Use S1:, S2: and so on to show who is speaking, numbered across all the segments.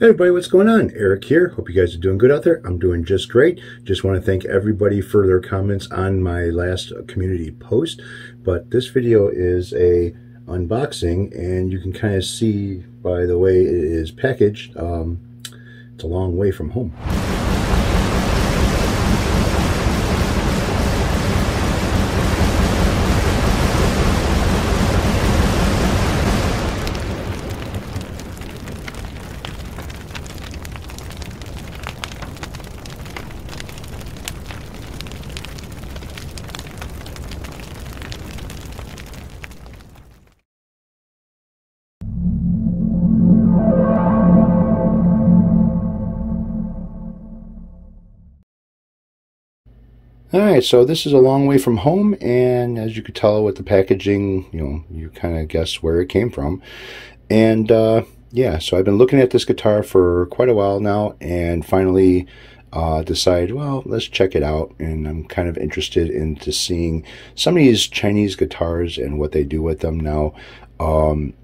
S1: Hey everybody, what's going on? Eric here. Hope you guys are doing good out there. I'm doing just great. Just want to thank everybody for their comments on my last community post. But this video is a unboxing and you can kind of see by the way it is packaged, um, it's a long way from home. Alright, so this is a long way from home, and as you could tell with the packaging, you know, you kind of guess where it came from. And, uh, yeah, so I've been looking at this guitar for quite a while now, and finally uh, decided, well, let's check it out. And I'm kind of interested into seeing some of these Chinese guitars and what they do with them now. Um,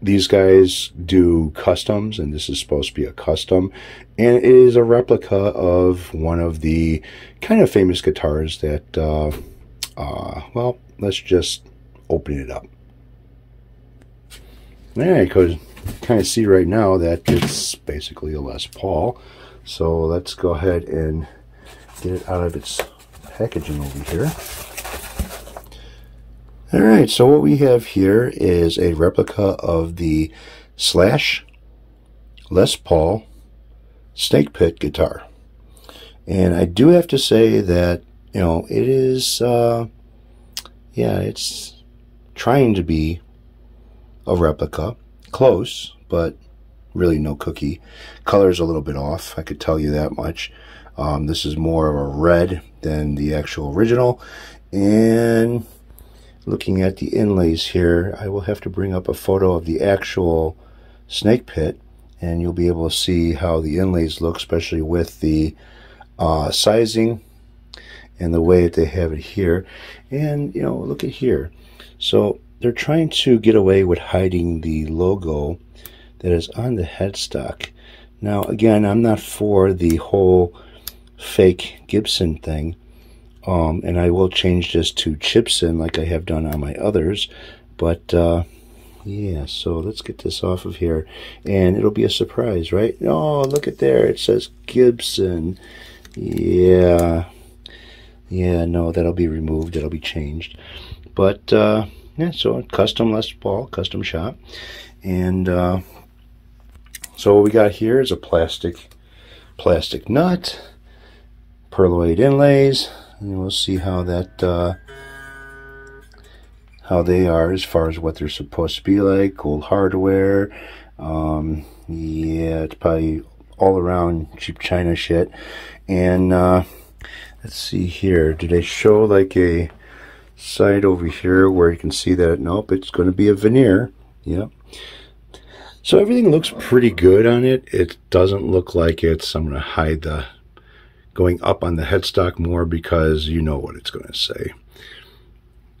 S1: these guys do customs, and this is supposed to be a custom, and it is a replica of one of the kind of famous guitars that, uh, uh, well, let's just open it up. Yeah, because kind of see right now that it's basically a Les Paul. So let's go ahead and get it out of its packaging over here. All right, so what we have here is a replica of the Slash Les Paul Snake Pit guitar. And I do have to say that, you know, it is, uh, yeah, it's trying to be a replica. Close, but really no cookie. Color's a little bit off, I could tell you that much. Um, this is more of a red than the actual original. And looking at the inlays here, I will have to bring up a photo of the actual snake pit and you'll be able to see how the inlays look, especially with the uh, sizing and the way that they have it here. And, you know, look at here. So they're trying to get away with hiding the logo that is on the headstock. Now, again, I'm not for the whole fake Gibson thing. Um, and I will change this to Chibson like I have done on my others. But, uh, yeah, so let's get this off of here. And it'll be a surprise, right? Oh, look at there. It says Gibson. Yeah. Yeah, no, that'll be removed. That'll be changed. But, uh, yeah, so custom Les Paul, custom shop. And, uh, so what we got here is a plastic, plastic nut, pearloid inlays, and we'll see how that uh, how they are as far as what they're supposed to be like old hardware um, yeah it's probably all around cheap china shit. And uh, let's see here. Do they show like a side over here where you can see that? Nope it's going to be a veneer. Yep. So everything looks pretty good on it. It doesn't look like it's i'm going to hide the going up on the headstock more because you know what it's going to say.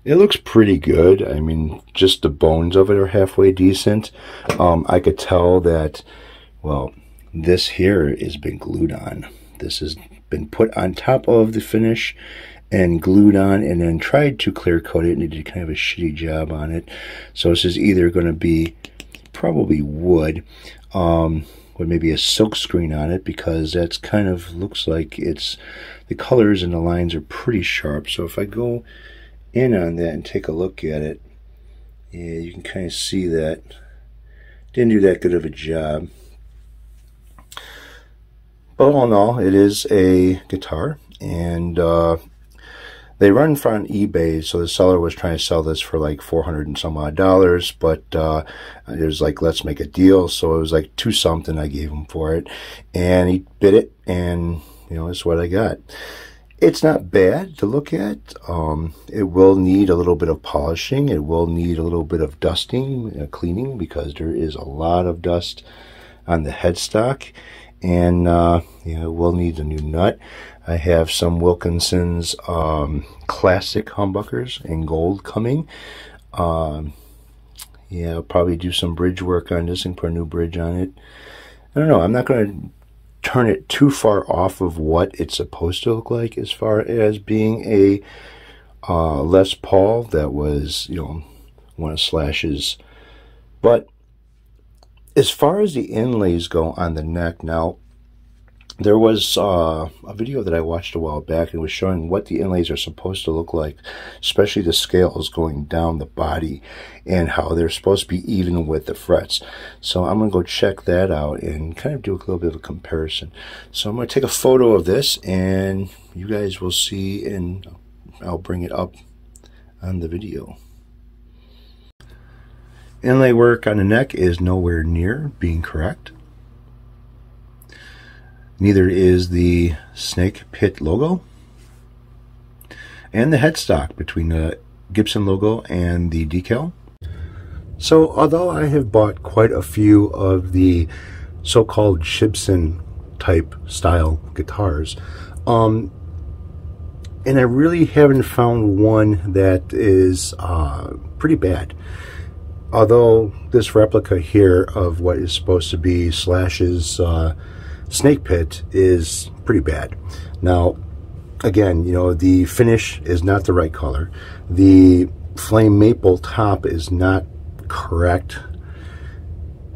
S1: It looks pretty good. I mean, just the bones of it are halfway decent. Um, I could tell that, well, this here has been glued on. This has been put on top of the finish and glued on and then tried to clear coat it and it did kind of a shitty job on it. So this is either going to be probably wood. Um, with maybe a silk screen on it because that's kind of looks like it's the colors and the lines are pretty sharp. So if I go in on that and take a look at it yeah you can kind of see that. Didn't do that good of a job. But all in all it is a guitar and uh, they run from eBay, so the seller was trying to sell this for like 400 and some odd dollars, but uh, it was like, let's make a deal. So it was like two something I gave him for it, and he bid it, and you know, it's what I got. It's not bad to look at. Um, it will need a little bit of polishing. It will need a little bit of dusting, uh, cleaning, because there is a lot of dust on the headstock. And, uh, know, will need a new nut. I have some Wilkinson's um, classic humbuckers in gold coming. Um, yeah, I'll probably do some bridge work on this and put a new bridge on it. I don't know, I'm not going to turn it too far off of what it's supposed to look like as far as being a uh, Les Paul that was, you know, one of Slash's. But as far as the inlays go on the neck, now there was uh, a video that I watched a while back and was showing what the inlays are supposed to look like, especially the scales going down the body and how they're supposed to be even with the frets. So I'm going to go check that out and kind of do a little bit of a comparison. So I'm going to take a photo of this and you guys will see and I'll bring it up on the video. Inlay work on the neck is nowhere near being correct. Neither is the Snake Pit logo. And the headstock between the Gibson logo and the decal. So although I have bought quite a few of the so-called Gibson type style guitars, um, and I really haven't found one that is uh, pretty bad. Although this replica here of what is supposed to be Slash's uh, Snake Pit is pretty bad. Now, again, you know, the finish is not the right color. The flame maple top is not correct.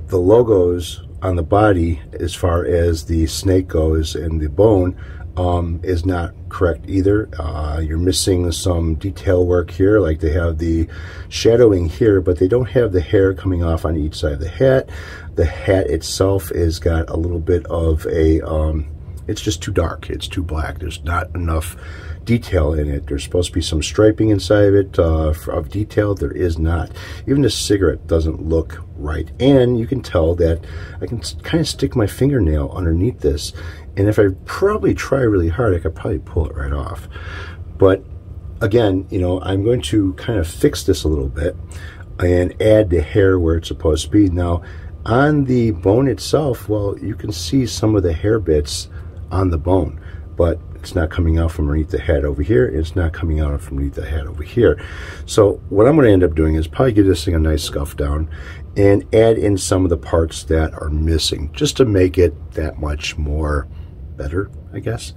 S1: The logos on the body, as far as the snake goes and the bone, um, is not correct either. Uh, you're missing some detail work here, like they have the shadowing here, but they don't have the hair coming off on each side of the hat. The hat itself is got a little bit of a, um, it's just too dark. It's too black. There's not enough detail in it. There's supposed to be some striping inside of it uh, of detail. There is not. Even the cigarette doesn't look right. And you can tell that I can kind of stick my fingernail underneath this and if I probably try really hard, I could probably pull it right off. But again, you know, I'm going to kind of fix this a little bit and add the hair where it's supposed to be. Now, on the bone itself, well, you can see some of the hair bits on the bone, but it's not coming out from underneath the head over here. It's not coming out from underneath the head over here. So what I'm going to end up doing is probably give this thing a nice scuff down and add in some of the parts that are missing just to make it that much more better, I guess.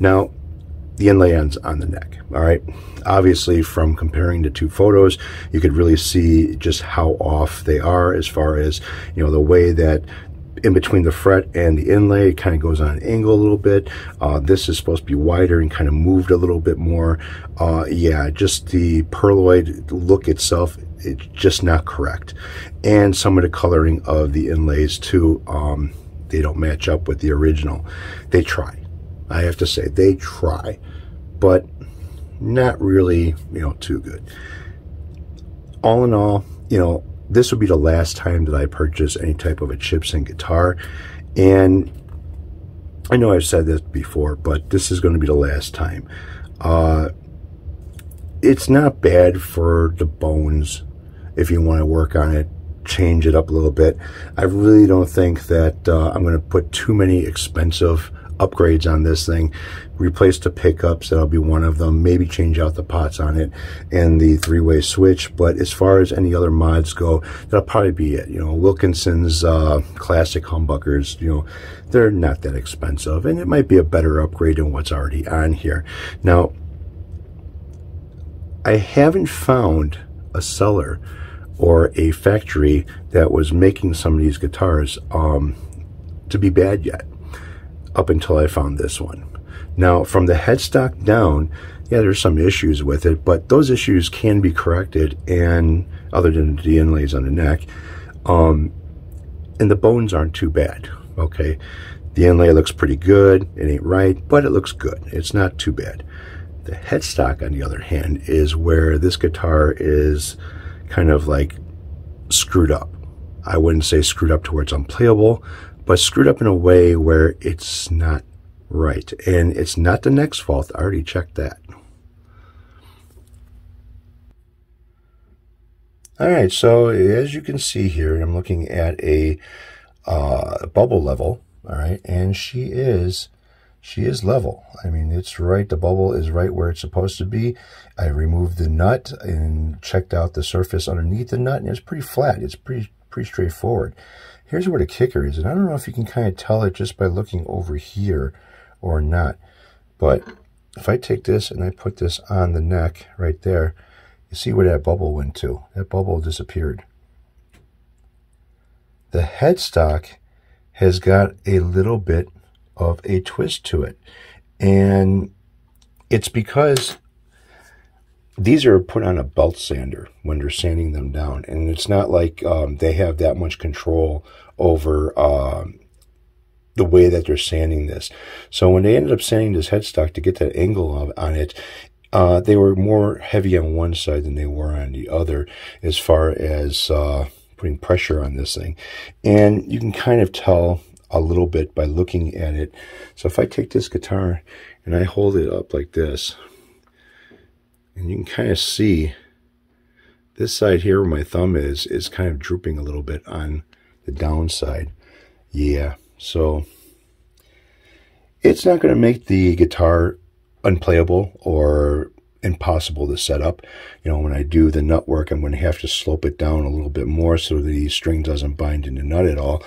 S1: Now, the inlay ends on the neck. All right. Obviously, from comparing the two photos, you could really see just how off they are as far as, you know, the way that in between the fret and the inlay, it kind of goes on an angle a little bit. Uh, this is supposed to be wider and kind of moved a little bit more. Uh, yeah, just the pearloid look itself, it's just not correct. And some of the coloring of the inlays too. Um, they don't match up with the original. They try. I have to say, they try, but not really, you know, too good. All in all, you know, this would be the last time that I purchase any type of a Gibson guitar. And I know I've said this before, but this is going to be the last time. Uh, it's not bad for the bones if you want to work on it change it up a little bit. I really don't think that uh, I'm going to put too many expensive upgrades on this thing. Replace the pickups, that'll be one of them. Maybe change out the pots on it and the three-way switch. But as far as any other mods go, that'll probably be it. You know, Wilkinson's uh, classic humbuckers, you know, they're not that expensive. And it might be a better upgrade than what's already on here. Now, I haven't found a seller or a factory that was making some of these guitars um, to be bad yet, up until I found this one. Now, from the headstock down, yeah, there's some issues with it, but those issues can be corrected, and other than the inlays on the neck, um, and the bones aren't too bad, okay? The inlay looks pretty good. It ain't right, but it looks good. It's not too bad. The headstock, on the other hand, is where this guitar is kind of like screwed up. I wouldn't say screwed up to where it's unplayable, but screwed up in a way where it's not right. And it's not the next fault. I already checked that. All right, so as you can see here, I'm looking at a uh, bubble level, all right, and she is she is level. I mean, it's right. The bubble is right where it's supposed to be. I removed the nut and checked out the surface underneath the nut, and it's pretty flat. It's pretty pretty straightforward. Here's where the kicker is. And I don't know if you can kind of tell it just by looking over here or not. But if I take this and I put this on the neck right there, you see where that bubble went to. That bubble disappeared. The headstock has got a little bit of a twist to it. And it's because these are put on a belt sander when they're sanding them down. And it's not like um, they have that much control over um, the way that they're sanding this. So when they ended up sanding this headstock to get that angle of, on it, uh, they were more heavy on one side than they were on the other as far as uh, putting pressure on this thing. And you can kind of tell a little bit by looking at it. So if I take this guitar and I hold it up like this, and you can kind of see this side here where my thumb is, is kind of drooping a little bit on the downside. Yeah, so it's not going to make the guitar unplayable or impossible to set up. You know, when I do the nut work, I'm going to have to slope it down a little bit more so the string doesn't bind in the nut at all.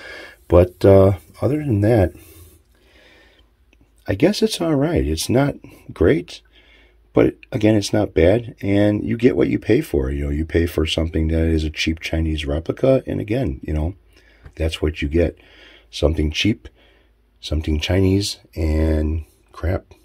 S1: But uh, other than that, I guess it's all right. It's not great, but again, it's not bad. And you get what you pay for. You know, you pay for something that is a cheap Chinese replica. And again, you know, that's what you get. Something cheap, something Chinese, and crap.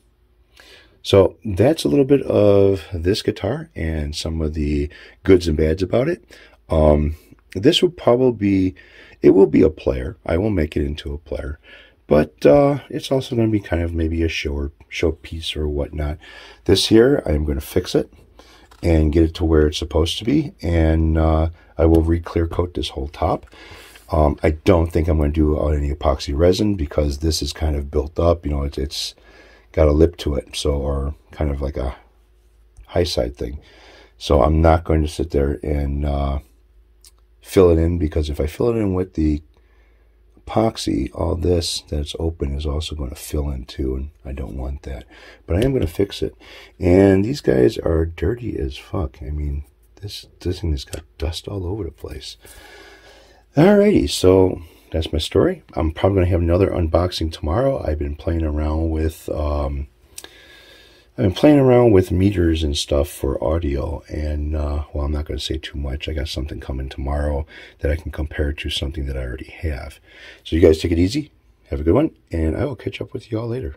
S1: So that's a little bit of this guitar and some of the goods and bads about it. Um, this will probably be, it will be a player. I will make it into a player. But uh, it's also going to be kind of maybe a show or show piece or whatnot. This here, I'm going to fix it and get it to where it's supposed to be. And uh, I will re-clear coat this whole top. Um, I don't think I'm going to do any epoxy resin because this is kind of built up. You know, it's, it's got a lip to it, so or kind of like a high side thing. So I'm not going to sit there and uh, fill it in because if I fill it in with the epoxy, all this that's open is also going to fill in too, and I don't want that. But I am going to fix it. And these guys are dirty as fuck. I mean, this, this thing has got dust all over the place. Alrighty, so that's my story. I'm probably going to have another unboxing tomorrow. I've been playing around with, um, I've been playing around with meters and stuff for audio. And, uh, well, I'm not going to say too much. I got something coming tomorrow that I can compare to something that I already have. So you guys take it easy. Have a good one. And I will catch up with you all later.